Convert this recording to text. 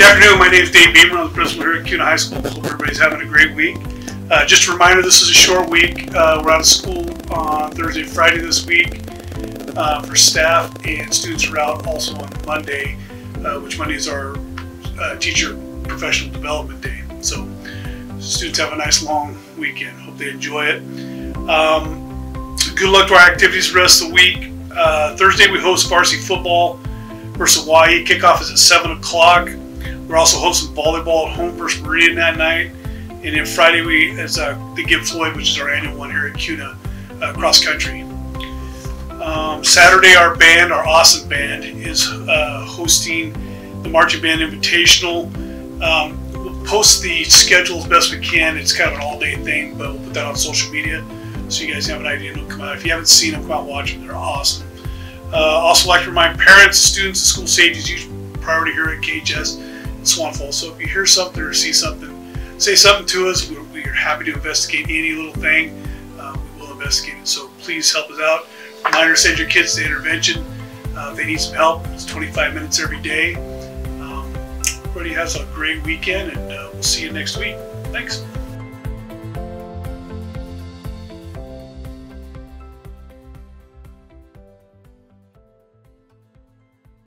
Good afternoon. My name is Dave Beamer. I'm the principal here at Kuna High School. Hope everybody's having a great week. Uh, just a reminder, this is a short week. Uh, we're out of school on Thursday, Friday this week uh, for staff, and students are out also on Monday, uh, which Monday is our uh, teacher professional development day. So students have a nice long weekend. Hope they enjoy it. Um, good luck to our activities the rest of the week. Uh, Thursday we host varsity football versus Hawaii. Kickoff is at 7 o'clock. We're also hosting volleyball at home versus Meridian that night. And then Friday we is uh, the Give Floyd, which is our annual one here at Kuna uh, cross country. Um, Saturday, our band, our awesome band, is uh, hosting the Marching Band Invitational. Um, we'll post the schedule as best we can. It's kind of an all-day thing, but we'll put that on social media so you guys have an idea and come out. If you haven't seen them, come out and watch them. They're awesome. Uh, also, like to remind parents, students, and school safety is usually priority here at KHS in Swan Falls. So if you hear something or see something, say something to us. We're, we're happy to investigate any little thing. Uh, we will investigate it. So please help us out. Reminder: send your kids to intervention uh, they need some help. It's 25 minutes every day. Um, everybody has a great weekend, and uh, we'll see you next week. Thanks.